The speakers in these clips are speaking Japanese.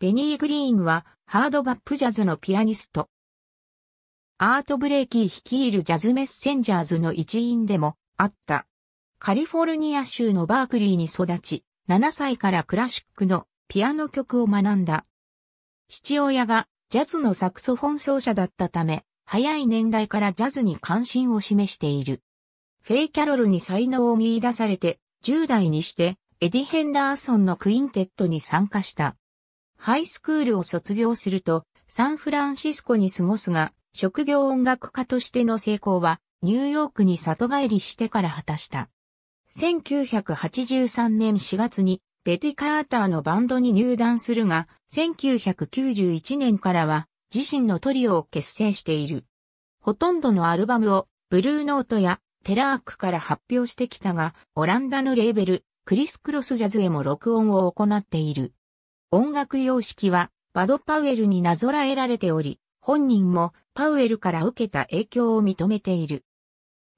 ベニー・グリーンはハードバップジャズのピアニスト。アート・ブレイキー率いるジャズメッセンジャーズの一員でもあった。カリフォルニア州のバークリーに育ち、7歳からクラシックのピアノ曲を学んだ。父親がジャズのサクソフォン奏者だったため、早い年代からジャズに関心を示している。フェイ・キャロルに才能を見出されて、10代にしてエディ・ヘンダーソンのクインテットに参加した。ハイスクールを卒業すると、サンフランシスコに過ごすが、職業音楽家としての成功は、ニューヨークに里帰りしてから果たした。1983年4月に、ベティ・カーターのバンドに入団するが、1991年からは、自身のトリオを結成している。ほとんどのアルバムを、ブルーノートやテラークから発表してきたが、オランダのレーベル、クリスクロスジャズへも録音を行っている。音楽様式は、バド・パウエルになぞらえられており、本人もパウエルから受けた影響を認めている。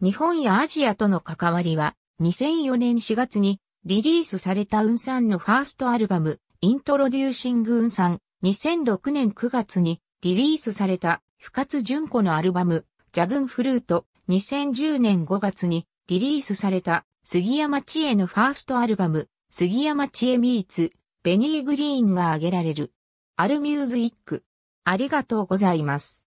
日本やアジアとの関わりは、2004年4月にリリースされたウンさんのファーストアルバム、イントロデューシングウンさん、2006年9月にリリースされた深津淳子のアルバム、ジャズンフルート、2010年5月にリリースされた杉山千恵のファーストアルバム、杉山千恵ミーツ、ベニーグリーンが挙げられる。アルミューズイック。ありがとうございます。